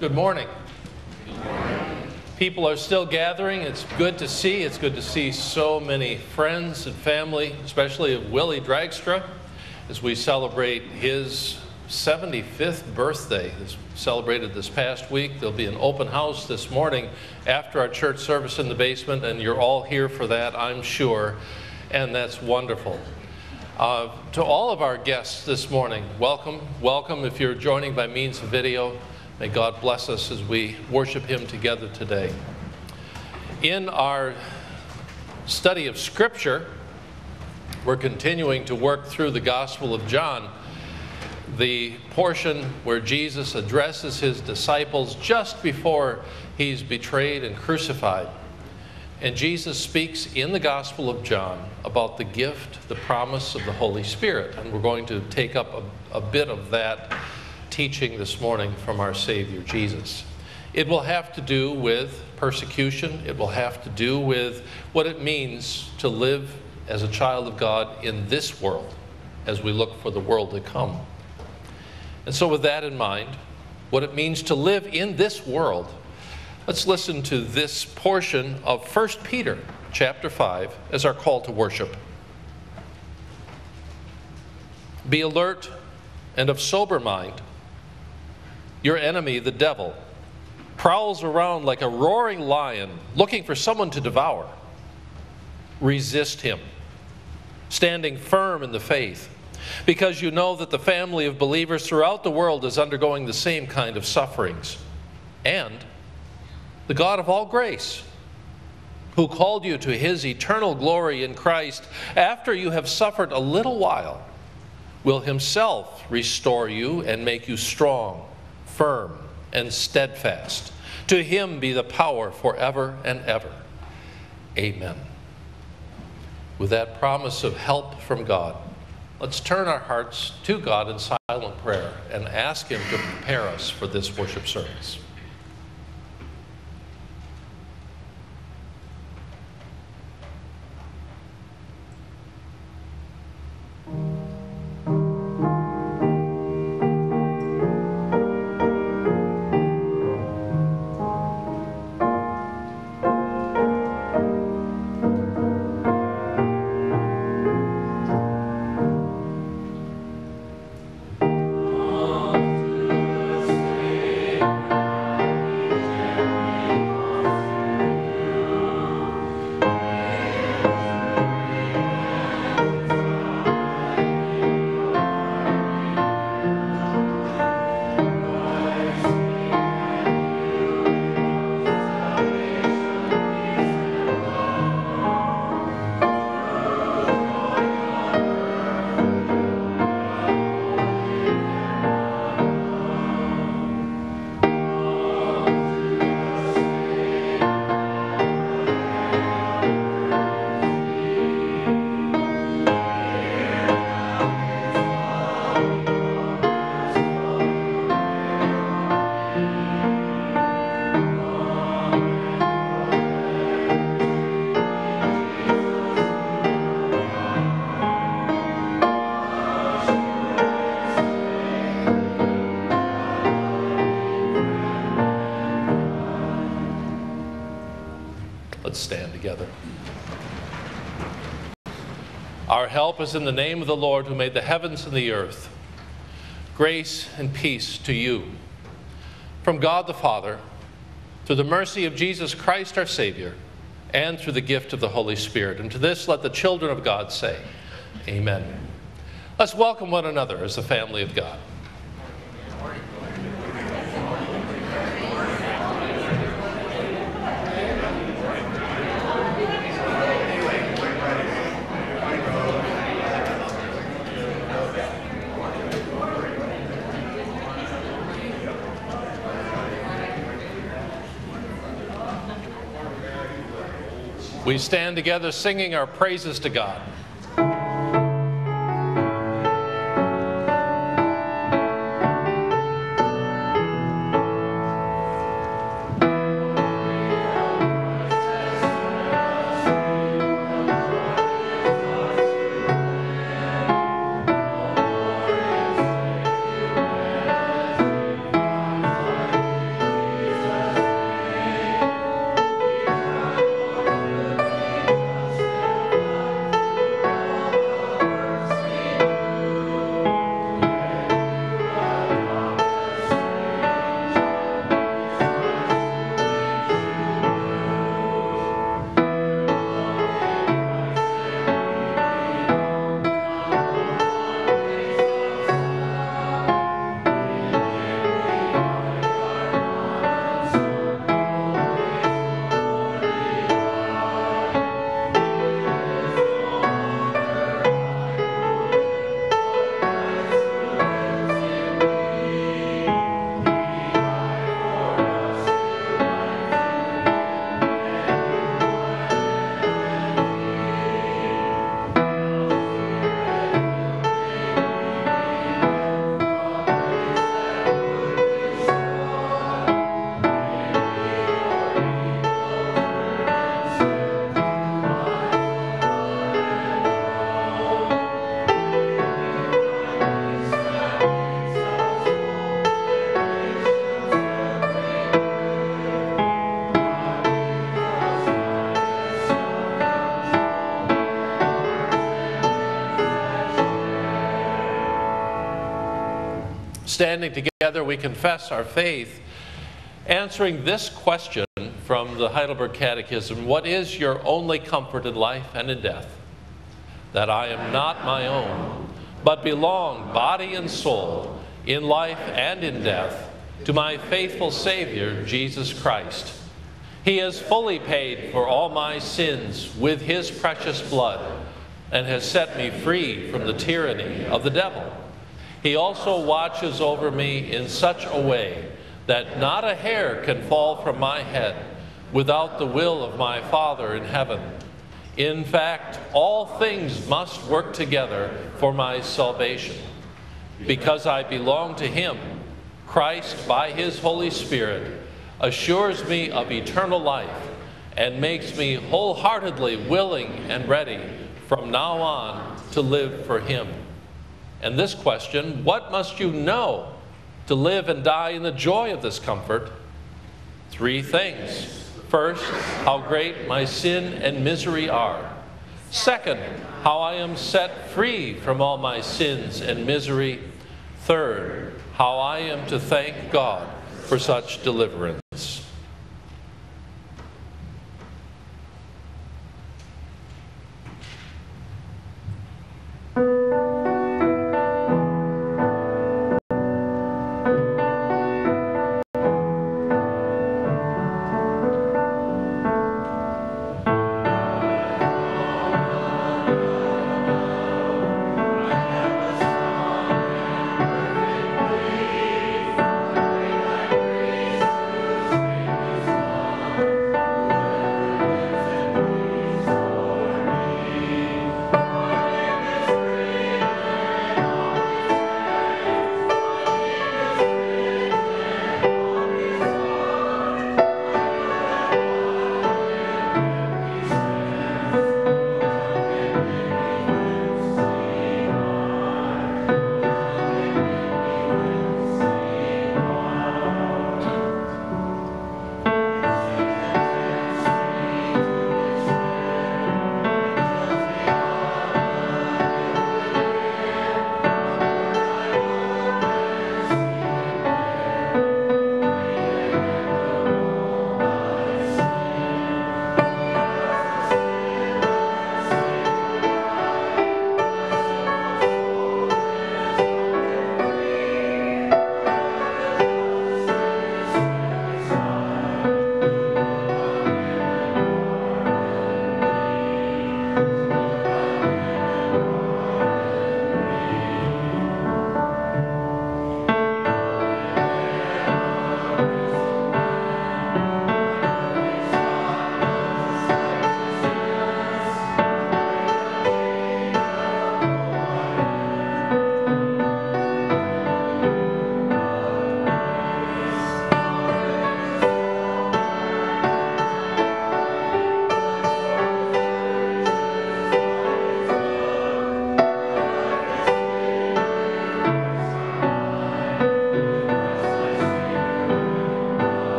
Good morning. People are still gathering. It's good to see. It's good to see so many friends and family, especially of Willie Dragstra, as we celebrate his 75th birthday. It's celebrated this past week. There'll be an open house this morning after our church service in the basement, and you're all here for that, I'm sure, and that's wonderful. Uh, to all of our guests this morning, welcome. Welcome if you're joining by means of video. May God bless us as we worship Him together today. In our study of Scripture, we're continuing to work through the Gospel of John, the portion where Jesus addresses His disciples just before He's betrayed and crucified. And Jesus speaks in the Gospel of John about the gift, the promise of the Holy Spirit. And we're going to take up a, a bit of that teaching this morning from our Savior Jesus. It will have to do with persecution, it will have to do with what it means to live as a child of God in this world as we look for the world to come. And so, with that in mind, what it means to live in this world, let's listen to this portion of 1 Peter chapter 5 as our call to worship. Be alert and of sober mind. Your enemy, the devil, prowls around like a roaring lion looking for someone to devour. Resist him, standing firm in the faith, because you know that the family of believers throughout the world is undergoing the same kind of sufferings. And the God of all grace, who called you to his eternal glory in Christ after you have suffered a little while, will himself restore you and make you strong firm and steadfast. To him be the power forever and ever. Amen. With that promise of help from God, let's turn our hearts to God in silent prayer and ask Him to prepare us for this worship service. Help is in the name of the Lord who made the heavens and the earth. Grace and peace to you. From God the Father, through the mercy of Jesus Christ our Savior, and through the gift of the Holy Spirit. And to this let the children of God say, Amen. Let's welcome one another as the family of God. We stand together singing our praises to God. Standing together, we confess our faith, answering this question from the Heidelberg Catechism What is your only comfort in life and in death? That I am not my own, but belong, body and soul, in life and in death, to my faithful Savior, Jesus Christ. He has fully paid for all my sins with his precious blood and has set me free from the tyranny of the devil. He also watches over me in such a way that not a hair can fall from my head without the will of my Father in heaven. In fact, all things must work together for my salvation. Because I belong to Him, Christ, by His Holy Spirit, assures me of eternal life and makes me wholeheartedly willing and ready from now on to live for Him. And this question, what must you know to live and die in the joy of this comfort? Three things. First, how great my sin and misery are. Second, how I am set free from all my sins and misery. Third, how I am to thank God for such deliverance.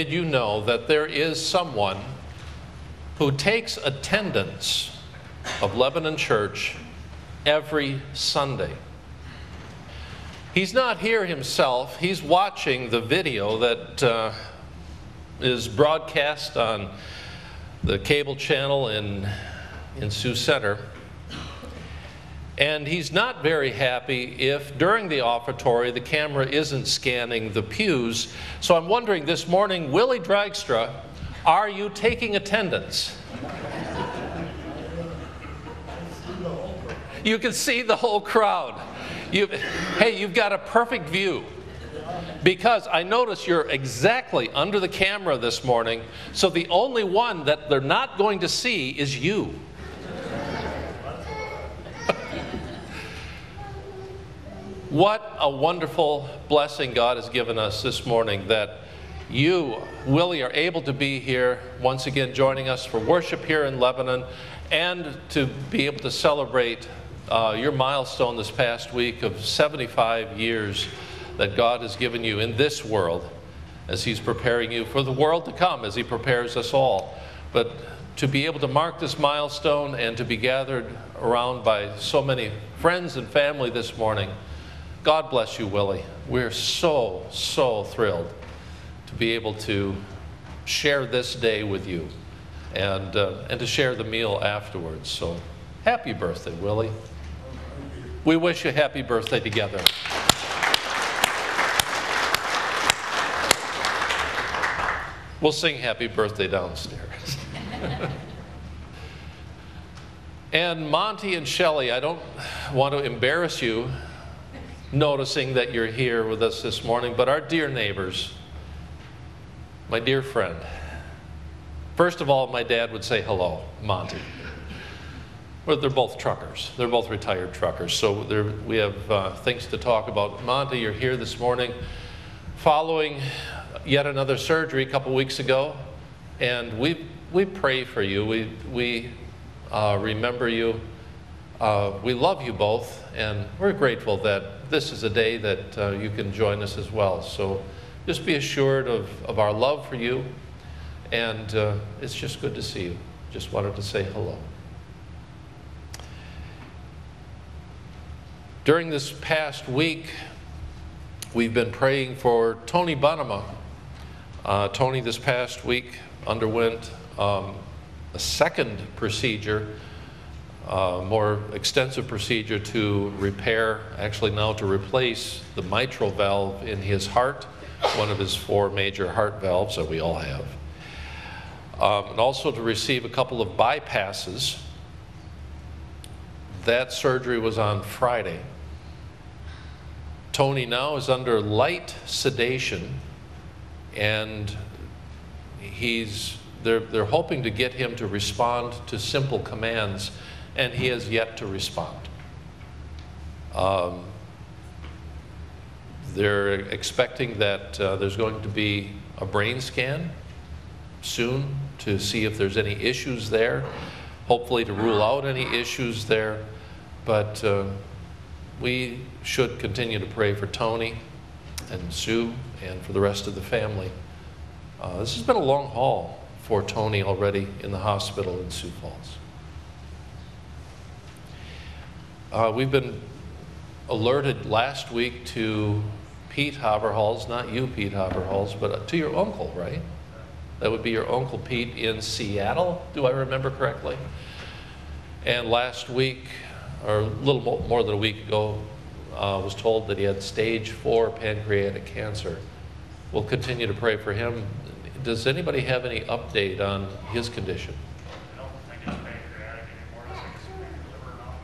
Did you know that there is someone who takes attendance of Lebanon Church every Sunday? He's not here himself, he's watching the video that uh, is broadcast on the cable channel in, in Sioux Center. And he's not very happy if during the offertory the camera isn't scanning the pews. So I'm wondering this morning, Willie Dragstra, are you taking attendance? You can see the whole crowd. You, hey, you've got a perfect view. Because I notice you're exactly under the camera this morning, so the only one that they're not going to see is you. What a wonderful blessing God has given us this morning that you, Willie, are able to be here once again joining us for worship here in Lebanon and to be able to celebrate uh, your milestone this past week of 75 years that God has given you in this world as He's preparing you for the world to come, as He prepares us all. But to be able to mark this milestone and to be gathered around by so many friends and family this morning, God bless you, Willie. We're so, so thrilled to be able to share this day with you and, uh, and to share the meal afterwards. So happy birthday, Willie. We wish you a happy birthday together. We'll sing happy birthday downstairs. and Monty and Shelley, I don't want to embarrass you noticing that you're here with us this morning, but our dear neighbors, my dear friend, first of all, my dad would say hello, Monty. Well, they're both truckers. They're both retired truckers, so we have uh, things to talk about. Monty, you're here this morning following yet another surgery a couple weeks ago, and we, we pray for you. We, we uh, remember you. Uh, we love you both, and we're grateful that this is a day that uh, you can join us as well. So just be assured of, of our love for you, and uh, it's just good to see you. Just wanted to say hello. During this past week, we've been praying for Tony Bunema. Uh, Tony, this past week, underwent um, a second procedure, uh, more extensive procedure to repair, actually now to replace the mitral valve in his heart, one of his four major heart valves that we all have. Um, and also to receive a couple of bypasses. That surgery was on Friday. Tony now is under light sedation, and he's, they're, they're hoping to get him to respond to simple commands, and he has yet to respond. Um, they're expecting that uh, there's going to be a brain scan soon to see if there's any issues there, hopefully to rule out any issues there. But uh, we should continue to pray for Tony and Sue and for the rest of the family. Uh, this has been a long haul for Tony already in the hospital in Sioux Falls. Uh, we've been alerted last week to Pete Haverhals, not you, Pete Haverhals, but to your uncle, right? That would be your uncle Pete in Seattle, do I remember correctly? And last week, or a little more than a week ago, uh, was told that he had stage four pancreatic cancer. We'll continue to pray for him. Does anybody have any update on his condition? I don't think it's pancreatic anymore. I think it's maybe liver now.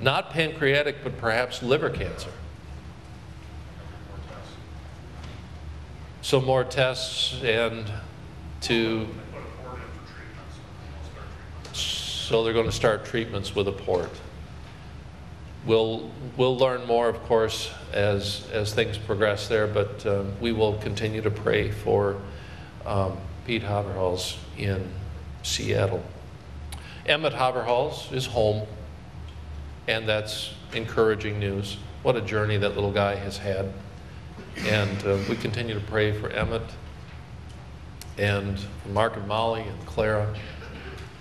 Not pancreatic, but perhaps liver cancer. So more tests and to, so they're going to start treatments with a port. We'll, we'll learn more, of course, as, as things progress there, but uh, we will continue to pray for um, Pete Haverhals in Seattle. Emmett Haverhals is home, and that's encouraging news. What a journey that little guy has had. And uh, we continue to pray for Emmett and Mark and Molly and Clara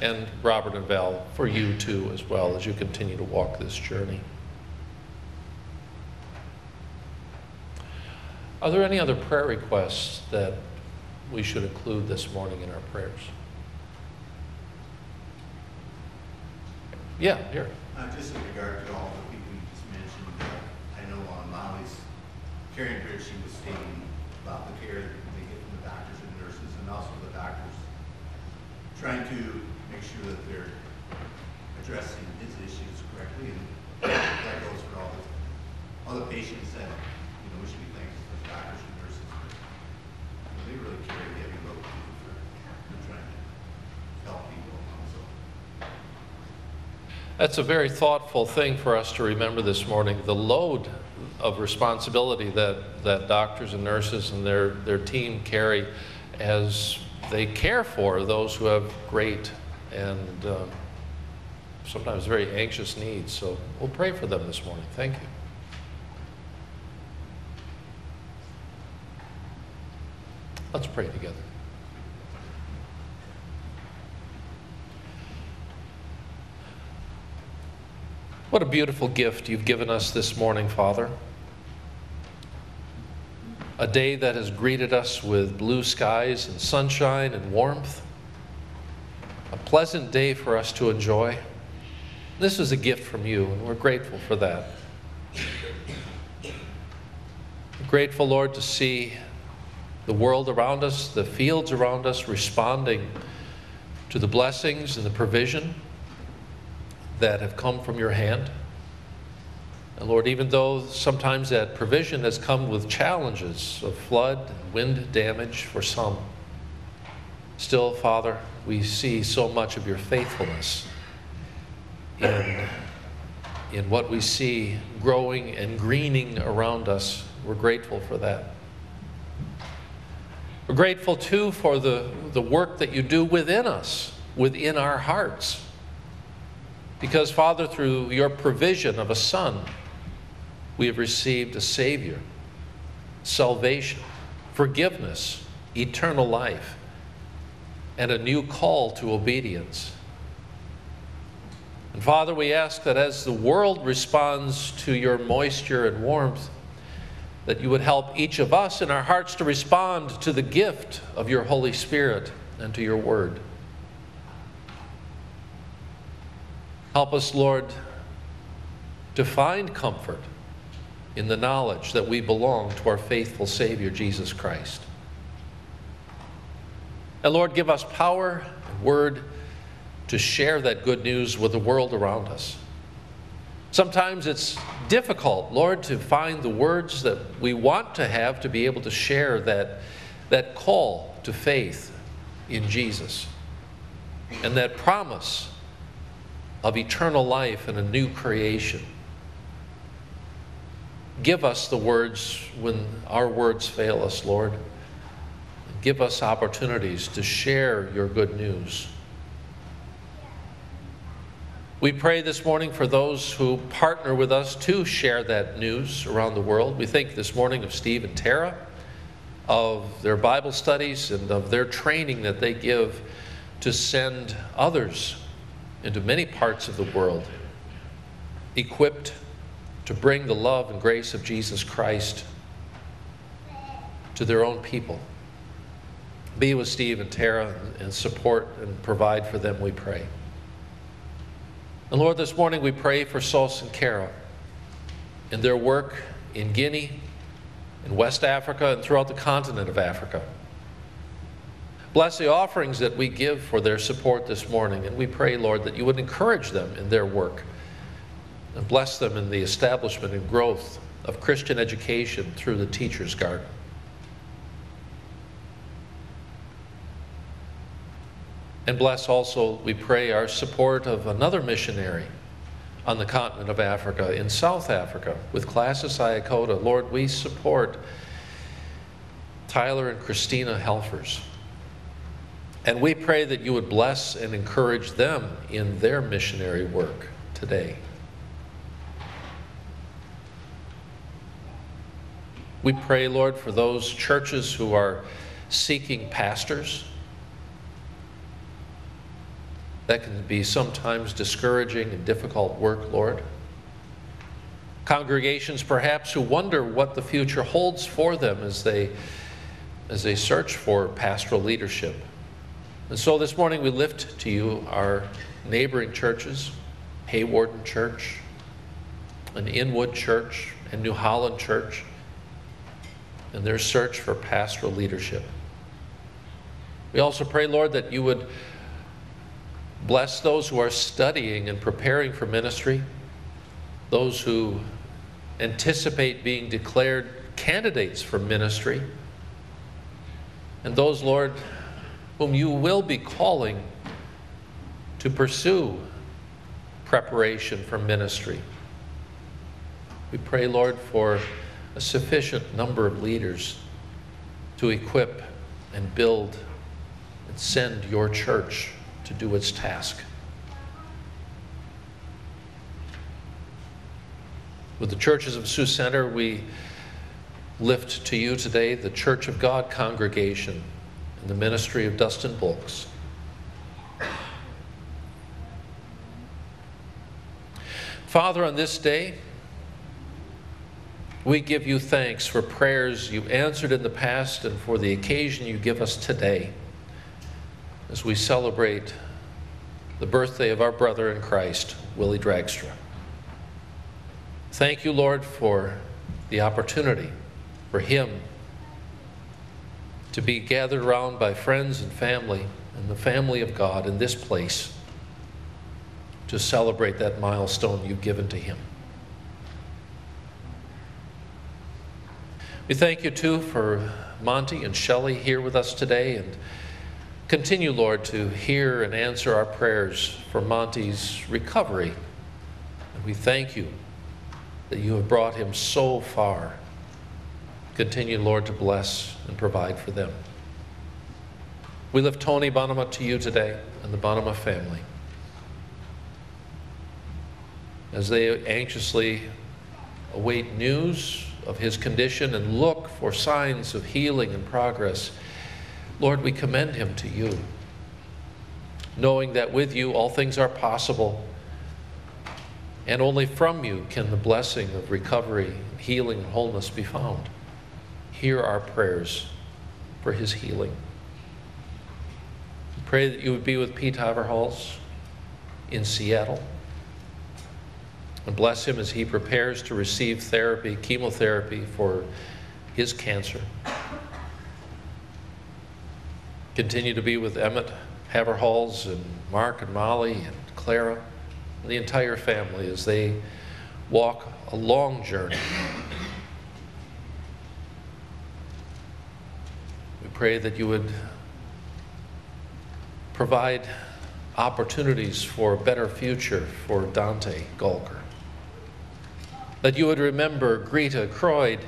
and Robert and Val, for you too as well as you continue to walk this journey. Are there any other prayer requests that we should include this morning in our prayers? Yeah, here. Uh, just in regard to all the people you just mentioned, uh, I know on Molly's caring here, she was stating about the care that they get from the doctors and nurses, and also the doctors trying to make sure that they're addressing his issues correctly, and that goes for all the, all the patients that, you know, we should be thankful for the doctors and nurses. Know, They really carry heavy load That's a very thoughtful thing for us to remember this morning the load of responsibility that, that doctors and nurses and their, their team carry as they care for those who have great and uh, sometimes very anxious needs. So we'll pray for them this morning. Thank you. Let's pray together. What a beautiful gift you've given us this morning, Father. A day that has greeted us with blue skies and sunshine and warmth. A pleasant day for us to enjoy. This is a gift from you, and we're grateful for that. grateful, Lord, to see the world around us, the fields around us responding to the blessings and the provision that have come from your hand. And Lord, even though sometimes that provision has come with challenges of flood, wind damage for some, still, Father, we see so much of your faithfulness in, in what we see growing and greening around us. We're grateful for that. We're grateful too for the, the work that you do within us, within our hearts. Because, Father, through your provision of a Son, we have received a Savior, salvation, forgiveness, eternal life, and a new call to obedience. And Father, we ask that as the world responds to your moisture and warmth, that you would help each of us in our hearts to respond to the gift of your Holy Spirit and to your word. Help us, Lord, to find comfort in the knowledge that we belong to our faithful Savior, Jesus Christ. And Lord, give us power and word to share that good news with the world around us. Sometimes it's difficult, Lord, to find the words that we want to have to be able to share that, that call to faith in Jesus and that promise of eternal life and a new creation. Give us the words when our words fail us, Lord. Give us opportunities to share your good news. We pray this morning for those who partner with us to share that news around the world. We think this morning of Steve and Tara, of their Bible studies, and of their training that they give to send others into many parts of the world, equipped to bring the love and grace of Jesus Christ to their own people. Be with Steve and Tara and support and provide for them, we pray. And Lord, this morning we pray for Sos and Carol in their work in Guinea, in West Africa, and throughout the continent of Africa. Bless the offerings that we give for their support this morning, and we pray, Lord, that you would encourage them in their work and bless them in the establishment and growth of Christian education through the Teacher's Garden. And bless also, we pray, our support of another missionary on the continent of Africa, in South Africa, with Classis Iakota. Lord, we support Tyler and Christina Helfers. And we pray that you would bless and encourage them in their missionary work today. We pray, Lord, for those churches who are seeking pastors. That can be sometimes discouraging and difficult work, Lord. Congregations, perhaps, who wonder what the future holds for them as they, as they search for pastoral leadership. And so this morning we lift to you our neighboring churches, Hawarden Church, and Inwood Church, and New Holland Church, and their search for pastoral leadership. We also pray, Lord, that you would bless those who are studying and preparing for ministry, those who anticipate being declared candidates for ministry, and those, Lord, whom you will be calling to pursue preparation for ministry. We pray, Lord, for a sufficient number of leaders to equip and build and send your church to do its task. With the churches of Sioux Center, we lift to you today the Church of God congregation the ministry of Dustin Bulks. Father, on this day, we give you thanks for prayers you answered in the past and for the occasion you give us today as we celebrate the birthday of our brother in Christ, Willie Dragstra. Thank you, Lord, for the opportunity for him to be gathered around by friends and family and the family of God in this place to celebrate that milestone you've given to him. We thank you too for Monty and Shelley here with us today and continue, Lord, to hear and answer our prayers for Monty's recovery. And we thank you that you have brought him so far. Continue, Lord, to bless and provide for them. We lift Tony Bonema to you today and the Bonema family. As they anxiously await news of his condition and look for signs of healing and progress, Lord, we commend him to you, knowing that with you all things are possible and only from you can the blessing of recovery, healing, and wholeness be found. Hear our prayers for his healing. Pray that you would be with Pete Haverhals in Seattle. And bless him as he prepares to receive therapy, chemotherapy for his cancer. Continue to be with Emmett Haverhals and Mark and Molly and Clara and the entire family as they walk a long journey. We pray that you would provide opportunities for a better future for Dante Gulker. That you would remember Greta Croyd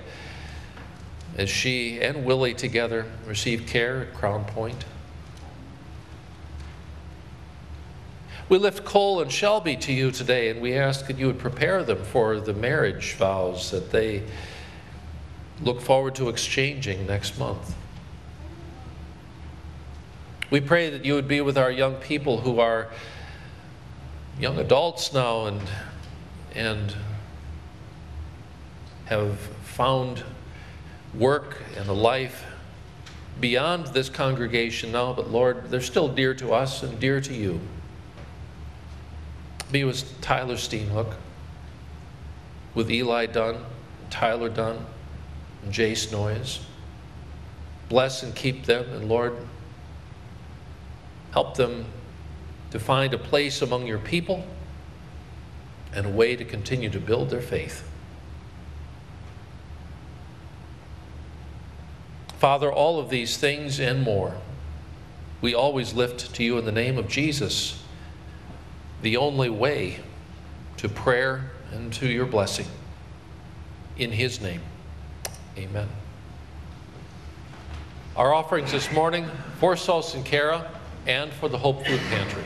as she and Willie together received care at Crown Point. We lift Cole and Shelby to you today, and we ask that you would prepare them for the marriage vows that they look forward to exchanging next month. We pray that you would be with our young people who are young adults now and, and have found work and a life beyond this congregation now, but Lord, they're still dear to us and dear to you be with Tyler Steenhoek, with Eli Dunn, Tyler Dunn, and Jace Noyes. Bless and keep them, and Lord, help them to find a place among your people and a way to continue to build their faith. Father, all of these things and more, we always lift to you in the name of Jesus the only way to prayer and to your blessing. In His name, amen. Our offerings this morning for Sos and Kara and for the Hope Food Pantry.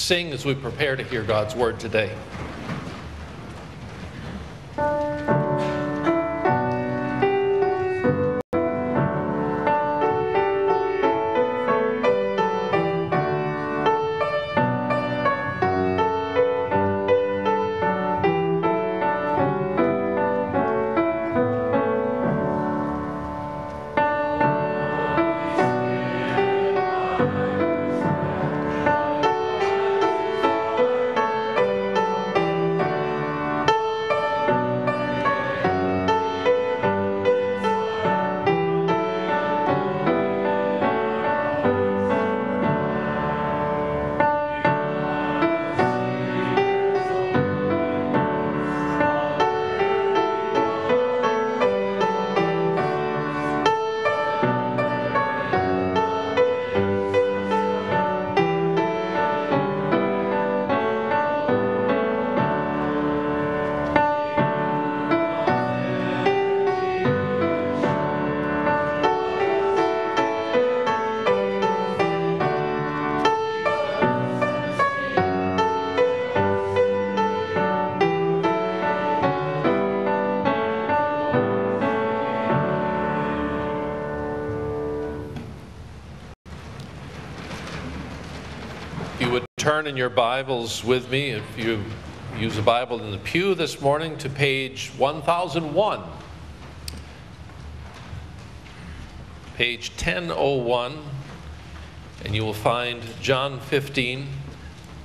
Sing as we prepare to hear God's word today. Turn in your Bibles with me, if you use a Bible in the pew this morning, to page 1001. Page 1001, and you will find John 15,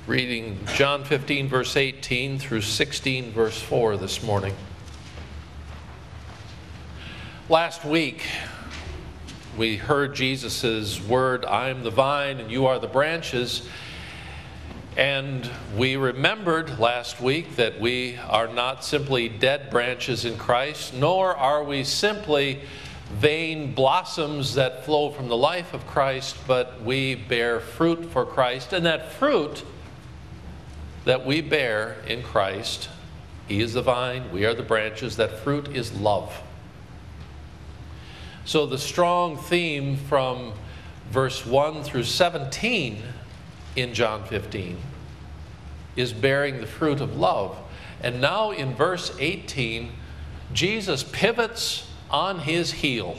reading John 15, verse 18 through 16, verse 4 this morning. Last week, we heard Jesus' word, I am the vine and you are the branches. And we remembered last week that we are not simply dead branches in Christ, nor are we simply vain blossoms that flow from the life of Christ, but we bear fruit for Christ. And that fruit that we bear in Christ, He is the vine, we are the branches, that fruit is love. So the strong theme from verse 1 through 17 in John 15 is bearing the fruit of love. And now in verse 18, Jesus pivots on his heel.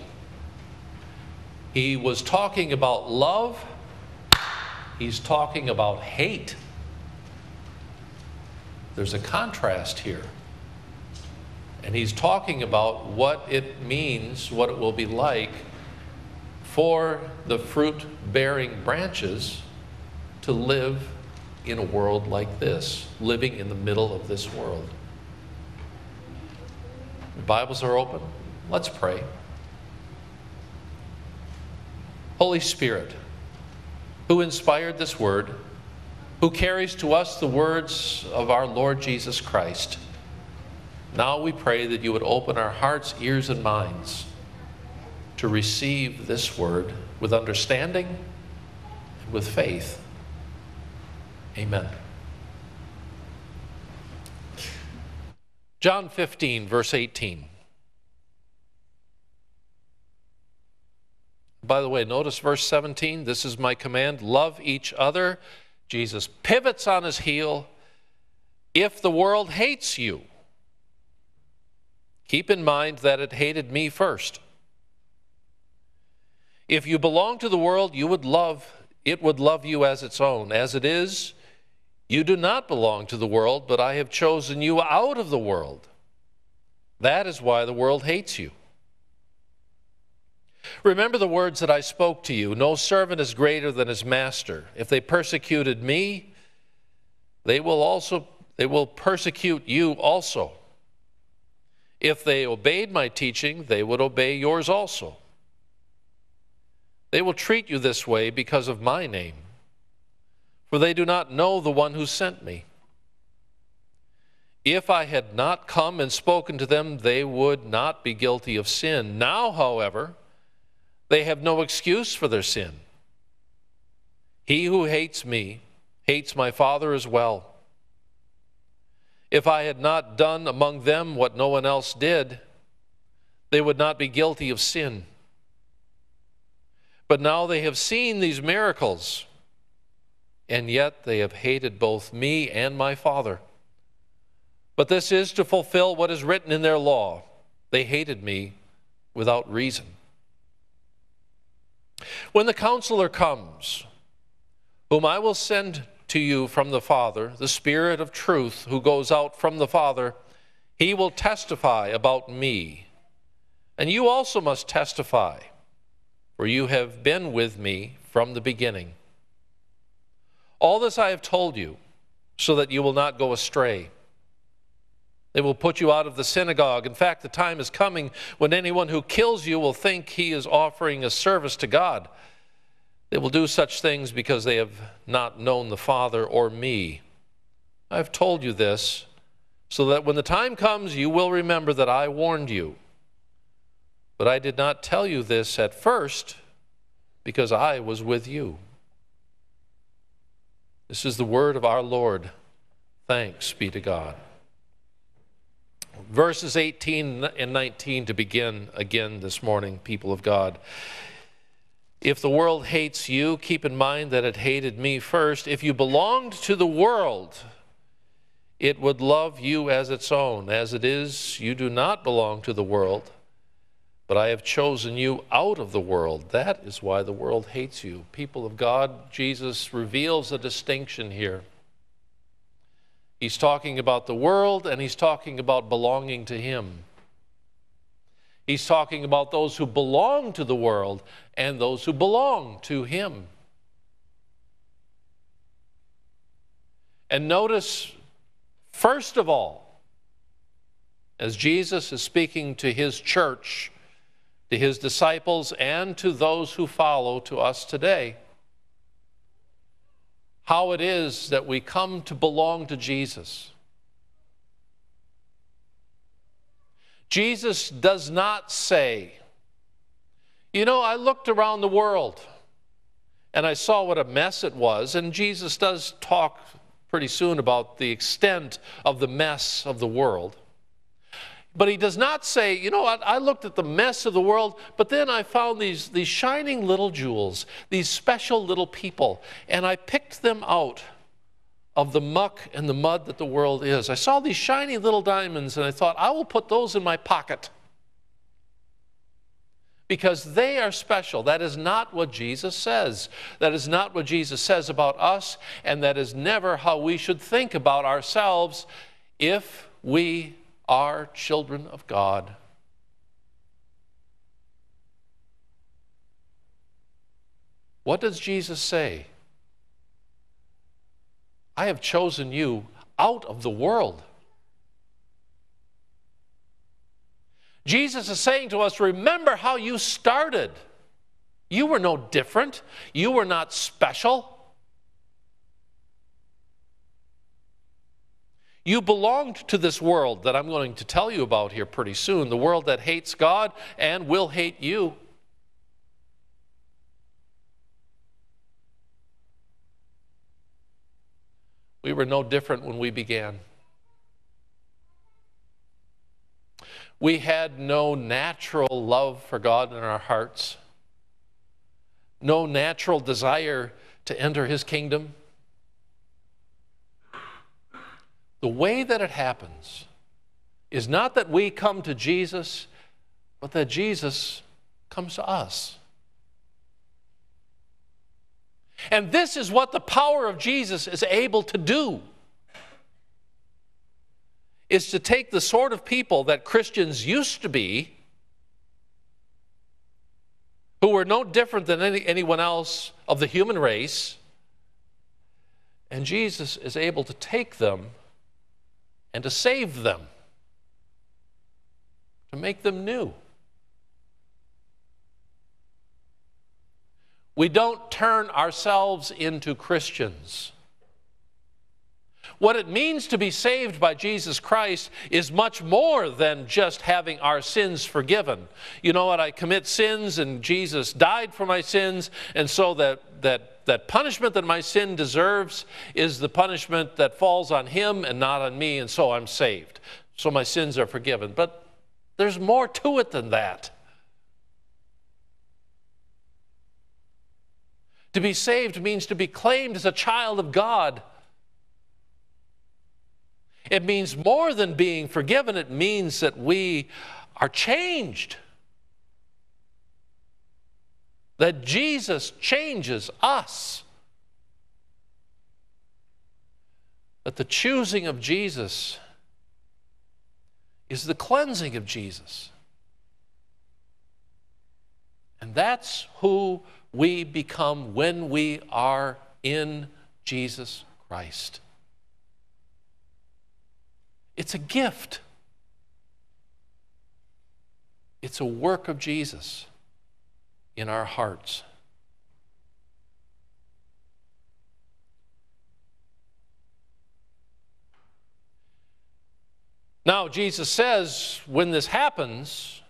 He was talking about love, he's talking about hate. There's a contrast here. And he's talking about what it means, what it will be like for the fruit bearing branches to live in a world like this, living in the middle of this world. The Bibles are open. Let's pray. Holy Spirit, who inspired this word, who carries to us the words of our Lord Jesus Christ, now we pray that you would open our hearts, ears, and minds to receive this word with understanding and with faith. Amen. John 15, verse 18. By the way, notice verse 17. This is my command love each other. Jesus pivots on his heel. If the world hates you, keep in mind that it hated me first. If you belong to the world, you would love it would love you as its own. As it is, you do not belong to the world, but I have chosen you out of the world. That is why the world hates you. Remember the words that I spoke to you No servant is greater than his master. If they persecuted me, they will also they will persecute you also. If they obeyed my teaching, they would obey yours also. They will treat you this way because of my name for they do not know the one who sent me. If I had not come and spoken to them, they would not be guilty of sin. Now, however, they have no excuse for their sin. He who hates me hates my Father as well. If I had not done among them what no one else did, they would not be guilty of sin. But now they have seen these miracles and yet they have hated both me and my Father. But this is to fulfill what is written in their law. They hated me without reason. When the counselor comes, whom I will send to you from the Father, the Spirit of truth who goes out from the Father, he will testify about me. And you also must testify, for you have been with me from the beginning. All this I have told you, so that you will not go astray. They will put you out of the synagogue. In fact, the time is coming when anyone who kills you will think he is offering a service to God. They will do such things because they have not known the Father or me. I have told you this so that when the time comes, you will remember that I warned you. But I did not tell you this at first because I was with you. This is the word of our Lord. Thanks be to God verses 18 and 19 to begin again this morning, people of God. If the world hates you, keep in mind that it hated me first. If you belonged to the world, it would love you as its own. As it is, you do not belong to the world, but I have chosen you out of the world. That is why the world hates you. People of God, Jesus reveals a distinction here. He's talking about the world and he's talking about belonging to Him. He's talking about those who belong to the world and those who belong to Him. And notice, first of all, as Jesus is speaking to His church, to His disciples, and to those who follow to us today, how it is that we come to belong to Jesus. Jesus does not say, You know, I looked around the world and I saw what a mess it was. And Jesus does talk pretty soon about the extent of the mess of the world. But he does not say, you know what, I looked at the mess of the world, but then I found these, these shining little jewels, these special little people, and I picked them out of the muck and the mud that the world is. I saw these shiny little diamonds, and I thought, I will put those in my pocket because they are special. That is not what Jesus says. That is not what Jesus says about us, and that is never how we should think about ourselves if we are children of God. What does Jesus say? I have chosen you out of the world. Jesus is saying to us, remember how you started. You were no different. You were not special. You belonged to this world that I'm going to tell you about here pretty soon, the world that hates God and will hate you. We were no different when we began. We had no natural love for God in our hearts, no natural desire to enter His kingdom. The way that it happens is not that we come to Jesus, but that Jesus comes to us. And this is what the power of Jesus is able to do. Is to take the sort of people that Christians used to be, who were no different than any, anyone else of the human race, and Jesus is able to take them and to save them, to make them new. We don't turn ourselves into Christians. What it means to be saved by Jesus Christ is much more than just having our sins forgiven. You know what? I commit sins and Jesus died for my sins, and so that, that that punishment that my sin deserves is the punishment that falls on him and not on me, and so I'm saved. So my sins are forgiven. But there's more to it than that. To be saved means to be claimed as a child of God. It means more than being forgiven, it means that we are changed. That Jesus changes us. That the choosing of Jesus is the cleansing of Jesus. And that's who we become when we are in Jesus Christ. It's a gift, it's a work of Jesus in our hearts. Now, Jesus says when this happens,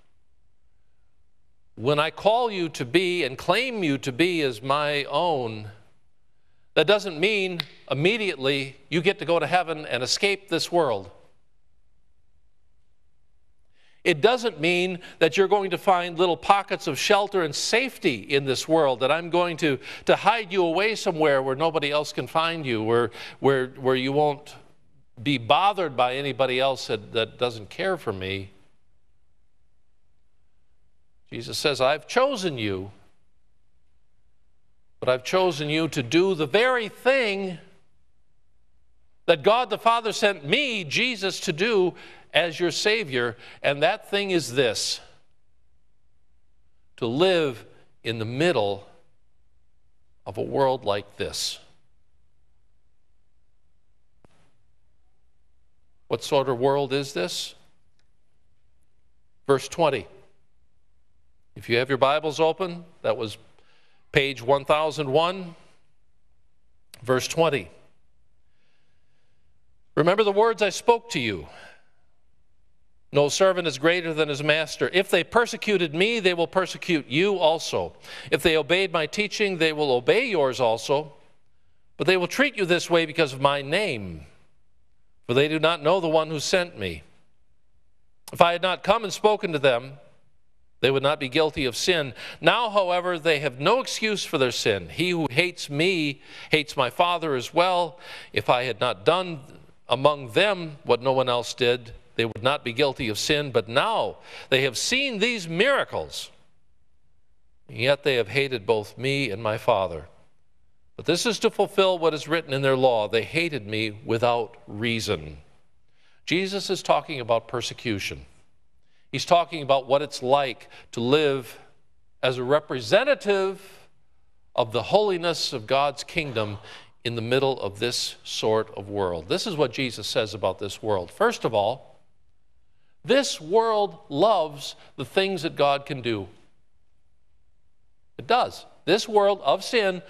when I call you to be and claim you to be as my own, that doesn't mean immediately you get to go to heaven and escape this world. It doesn't mean that you're going to find little pockets of shelter and safety in this world, that I'm going to, to hide you away somewhere where nobody else can find you, where, where, where you won't be bothered by anybody else that, that doesn't care for me. Jesus says, I've chosen you, but I've chosen you to do the very thing that God the Father sent me, Jesus, to do as your Savior, and that thing is this to live in the middle of a world like this. What sort of world is this? Verse 20. If you have your Bibles open, that was page 1001, verse 20. Remember the words I spoke to you no servant is greater than his master. If they persecuted me, they will persecute you also. If they obeyed my teaching, they will obey yours also. But they will treat you this way because of my name, for they do not know the one who sent me. If I had not come and spoken to them, they would not be guilty of sin. Now, however, they have no excuse for their sin. He who hates me hates my Father as well. If I had not done among them what no one else did, they would not be guilty of sin, but now they have seen these miracles, yet they have hated both me and my Father. But this is to fulfill what is written in their law they hated me without reason. Jesus is talking about persecution. He's talking about what it's like to live as a representative of the holiness of God's kingdom in the middle of this sort of world. This is what Jesus says about this world. First of all, this world loves the things that God can do. It does. This world of sin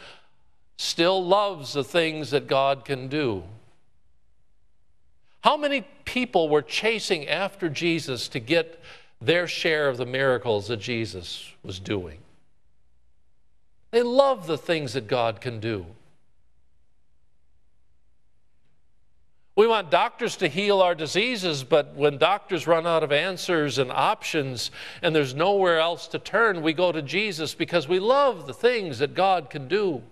still loves the things that God can do. How many people were chasing after Jesus to get their share of the miracles that Jesus was doing? They love the things that God can do. We want doctors to heal our diseases, but when doctors run out of answers and options and there's nowhere else to turn, we go to Jesus because we love the things that God can do.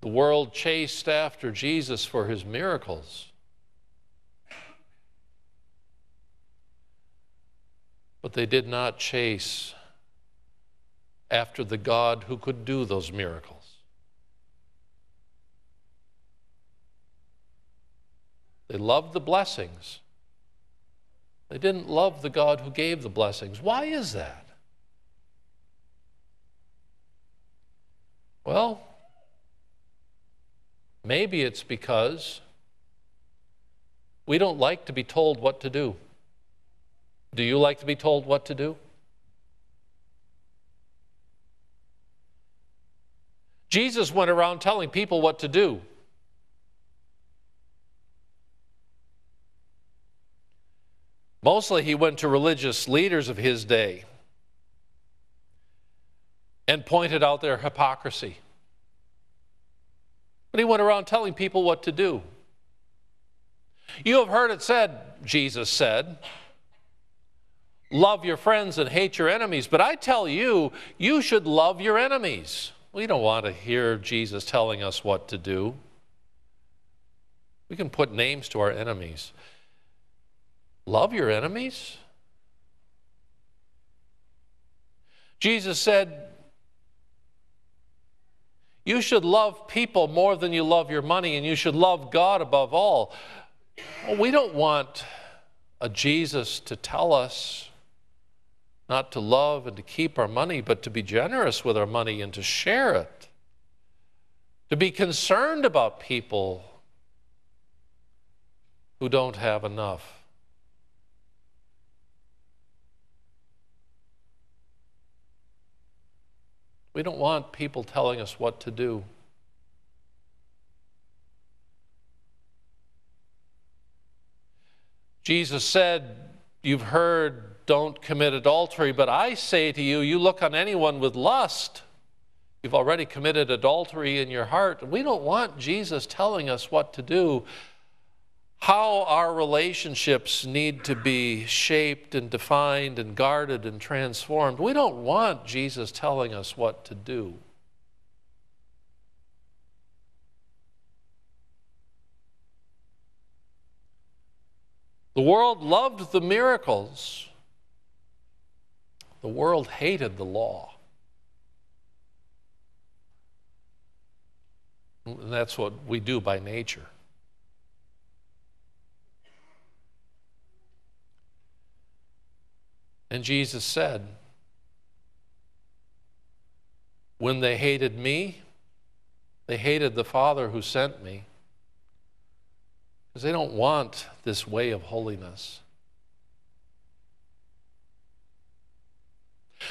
The world chased after Jesus for his miracles. But they did not chase after the God who could do those miracles. They loved the blessings. They didn't love the God who gave the blessings. Why is that? Well, maybe it's because we don't like to be told what to do. Do you like to be told what to do? Jesus went around telling people what to do. Mostly he went to religious leaders of his day and pointed out their hypocrisy. But he went around telling people what to do. You have heard it said, Jesus said. Love your friends and hate your enemies. But I tell you, you should love your enemies. We don't want to hear Jesus telling us what to do. We can put names to our enemies. Love your enemies. Jesus said, You should love people more than you love your money, and you should love God above all. Well, we don't want a Jesus to tell us not to love and to keep our money, but to be generous with our money and to share it, to be concerned about people who don't have enough. We don't want people telling us what to do. Jesus said, You've heard, don't commit adultery, but I say to you, you look on anyone with lust. You've already committed adultery in your heart. We don't want Jesus telling us what to do how our relationships need to be shaped and defined and guarded and transformed. We don't want Jesus telling us what to do. The world loved the miracles. The world hated the law. And that's what we do by nature. And Jesus said, When they hated me, they hated the Father who sent me. Because they don't want this way of holiness.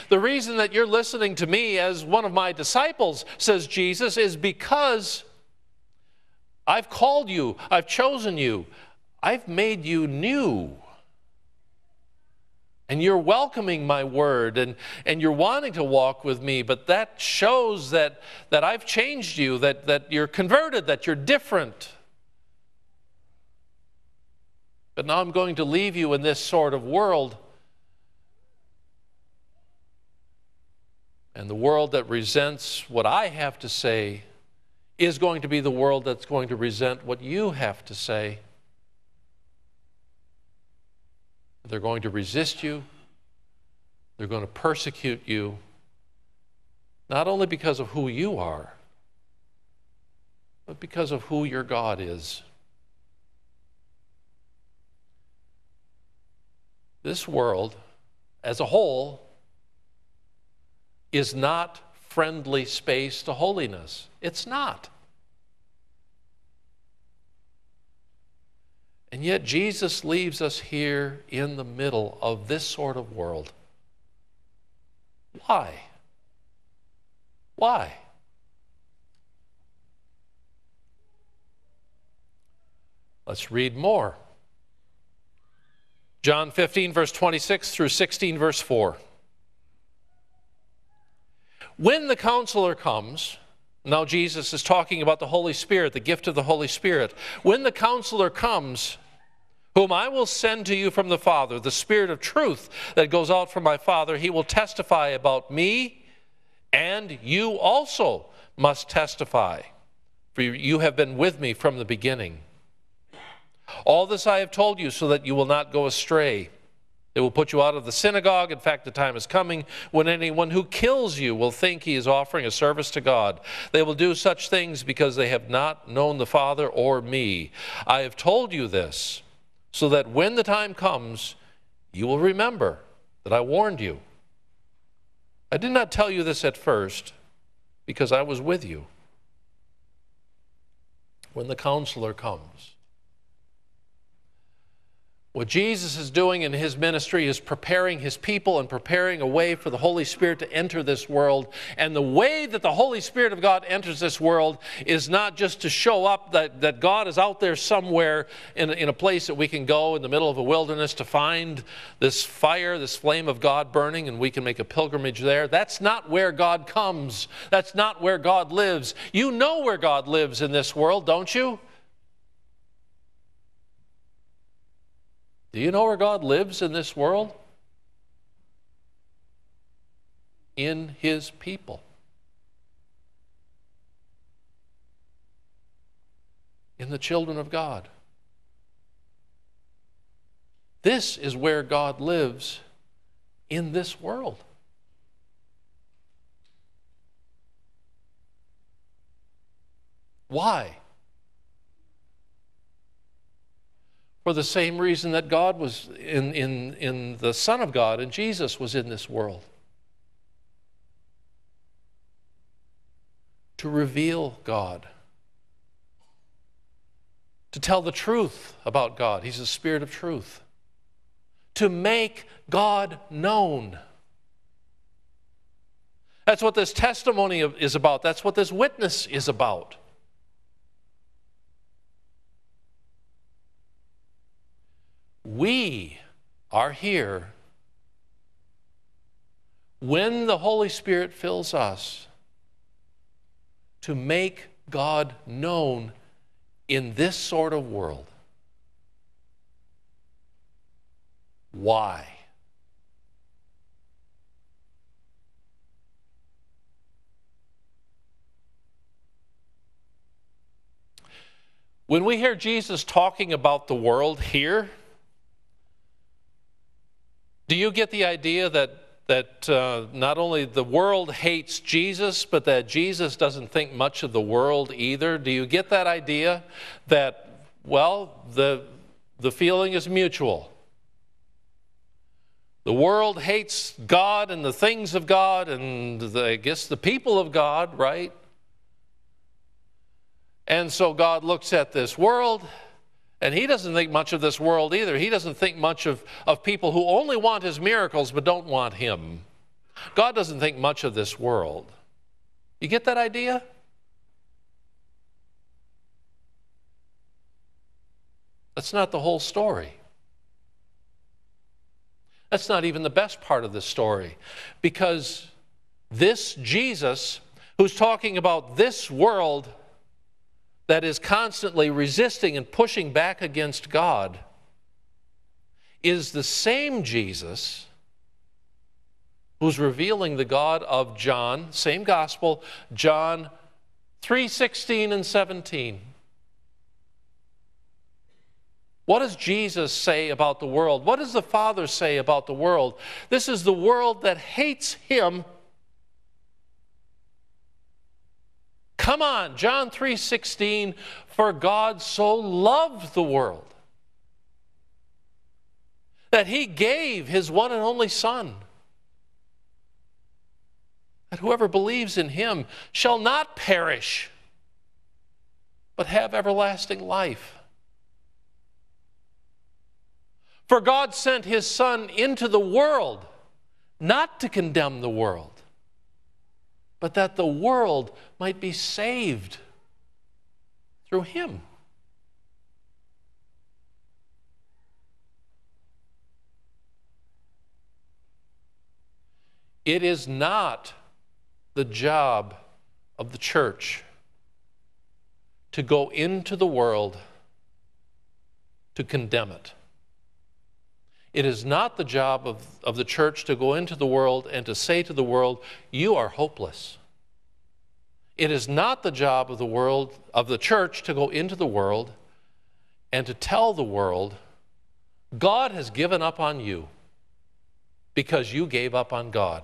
The reason that you're listening to me as one of my disciples, says Jesus, is because I've called you, I've chosen you, I've made you new and you're welcoming my word and, and you're wanting to walk with me, but that shows that, that I've changed you, that, that you're converted, that you're different. But now I'm going to leave you in this sort of world. And the world that resents what I have to say is going to be the world that's going to resent what you have to say. They're going to resist you. They're going to persecute you, not only because of who you are, but because of who your God is. This world, as a whole, is not friendly space to holiness. It's not. And yet, Jesus leaves us here in the middle of this sort of world. Why? Why? Let's read more. John 15, verse 26 through 16, verse 4. When the counselor comes, now Jesus is talking about the Holy Spirit, the gift of the Holy Spirit. When the counselor comes, whom I will send to you from the Father, the Spirit of truth that goes out from my Father. He will testify about me, and you also must testify, for you have been with me from the beginning. All this I have told you so that you will not go astray. They will put you out of the synagogue. In fact, the time is coming when anyone who kills you will think he is offering a service to God. They will do such things because they have not known the Father or me. I have told you this so that when the time comes, you will remember that I warned you. I did not tell you this at first because I was with you. When the counselor comes, what Jesus is doing in his ministry is preparing his people and preparing a way for the Holy Spirit to enter this world. And the way that the Holy Spirit of God enters this world is not just to show up that, that God is out there somewhere in, in a place that we can go in the middle of a wilderness to find this fire, this flame of God burning, and we can make a pilgrimage there. That's not where God comes. That's not where God lives. You know where God lives in this world, don't you? Do you know where God lives in this world? In His people. In the children of God. This is where God lives in this world. Why? For the same reason that God was in, in, in the Son of God and Jesus was in this world. To reveal God. To tell the truth about God. He's the spirit of truth. To make God known. That's what this testimony is about. That's what this witness is about. We are here when the Holy Spirit fills us to make God known in this sort of world. Why? When we hear Jesus talking about the world here, do you get the idea that, that uh, not only the world hates Jesus, but that Jesus doesn't think much of the world either? Do you get that idea that, well, the, the feeling is mutual? The world hates God and the things of God and the, I guess the people of God, right? And so God looks at this world and he doesn't think much of this world either. He doesn't think much of, of people who only want his miracles but don't want him. God doesn't think much of this world. You get that idea? That's not the whole story. That's not even the best part of the story. Because this Jesus, who's talking about this world, that is constantly resisting and pushing back against God is the same Jesus who's revealing the God of John, same gospel, John 3:16 and 17. What does Jesus say about the world? What does the Father say about the world? This is the world that hates him Come on, John 3:16, for God so loved the world that he gave his one and only son that whoever believes in him shall not perish but have everlasting life. For God sent his son into the world not to condemn the world but that the world might be saved through him. It is not the job of the church to go into the world to condemn it. It is not the job of, of the church to go into the world and to say to the world, You are hopeless. It is not the job of the world, of the church, to go into the world and to tell the world, God has given up on you because you gave up on God.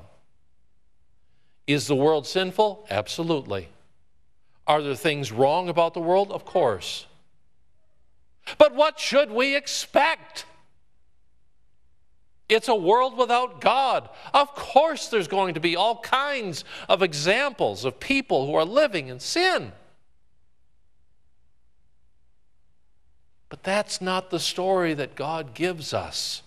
Is the world sinful? Absolutely. Are there things wrong about the world? Of course. But what should we expect? It's a world without God. Of course, there's going to be all kinds of examples of people who are living in sin. But that's not the story that God gives us.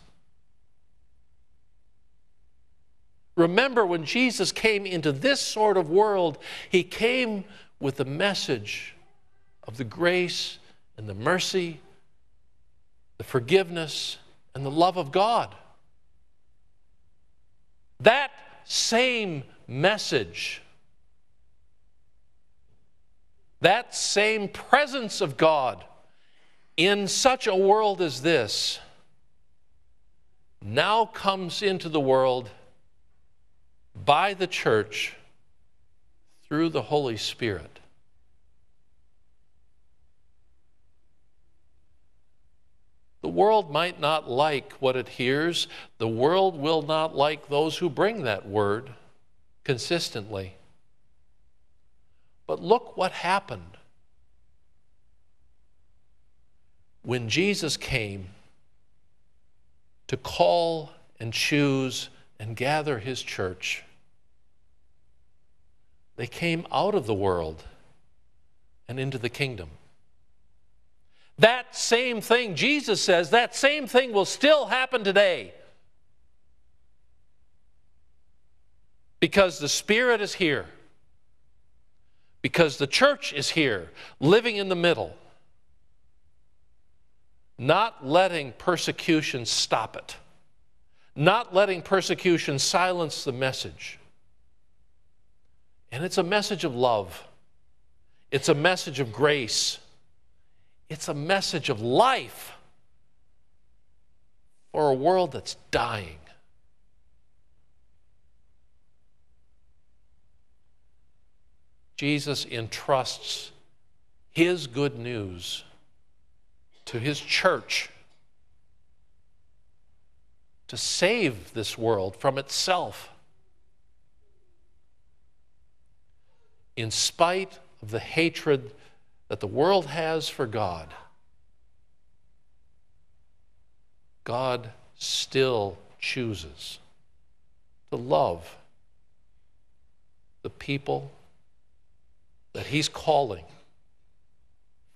Remember, when Jesus came into this sort of world, he came with the message of the grace and the mercy, the forgiveness, and the love of God. That same message, that same presence of God in such a world as this now comes into the world by the church through the Holy Spirit. The world might not like what it hears. The world will not like those who bring that word consistently. But look what happened when Jesus came to call and choose and gather his church. They came out of the world and into the kingdom. That same thing, Jesus says, that same thing will still happen today. Because the Spirit is here. Because the church is here, living in the middle. Not letting persecution stop it. Not letting persecution silence the message. And it's a message of love. It's a message of grace. It's a message of life for a world that's dying. Jesus entrusts his good news to his church to save this world from itself. In spite of the hatred that the world has for God, God still chooses to love the people that He's calling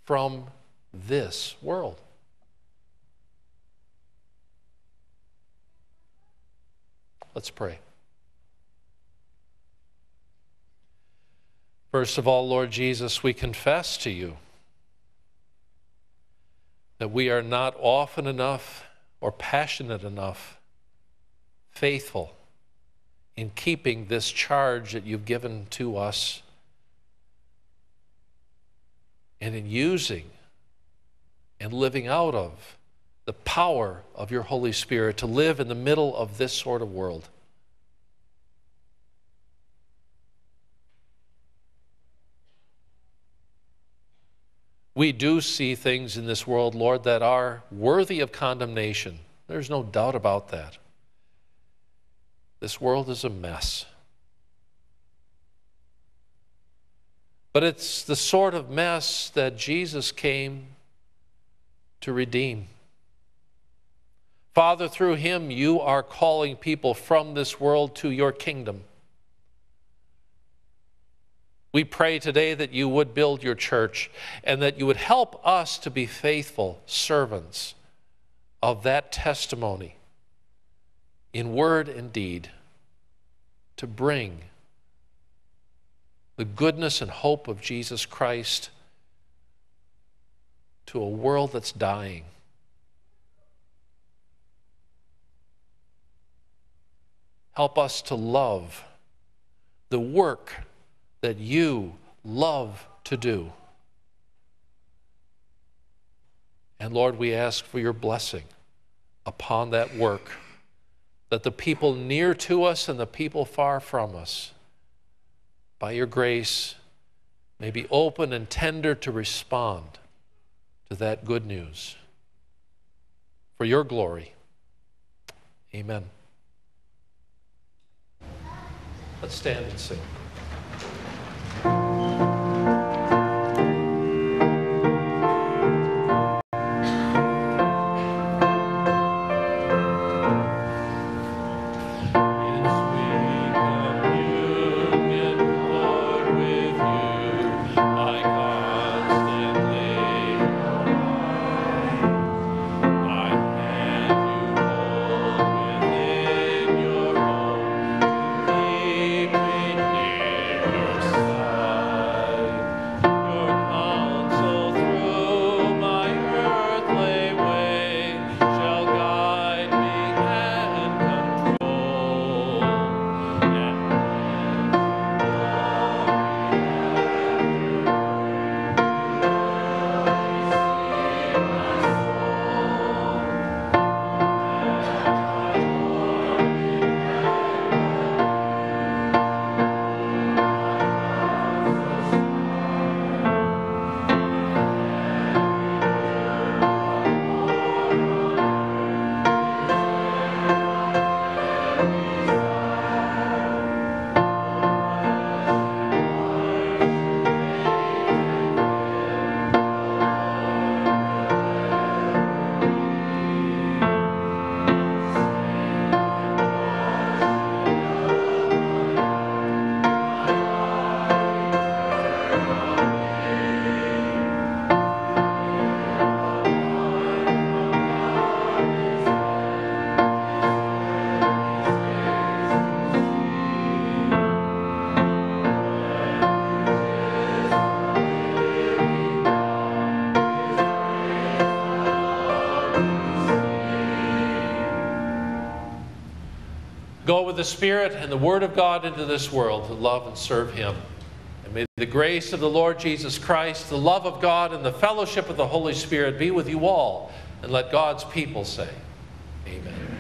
from this world. Let's pray. First of all, Lord Jesus, we confess to you that we are not often enough or passionate enough, faithful in keeping this charge that you've given to us and in using and living out of the power of your Holy Spirit to live in the middle of this sort of world. We do see things in this world, Lord, that are worthy of condemnation. There's no doubt about that. This world is a mess. But it's the sort of mess that Jesus came to redeem. Father, through him, you are calling people from this world to your kingdom. We pray today that you would build your church and that you would help us to be faithful servants of that testimony in word and deed to bring the goodness and hope of Jesus Christ to a world that's dying. Help us to love the work that you love to do. And Lord, we ask for your blessing upon that work, that the people near to us and the people far from us, by your grace, may be open and tender to respond to that good news. For your glory. Amen. Let's stand and sing. With the Spirit and the Word of God into this world to love and serve Him. And may the grace of the Lord Jesus Christ, the love of God, and the fellowship of the Holy Spirit be with you all. And let God's people say, Amen.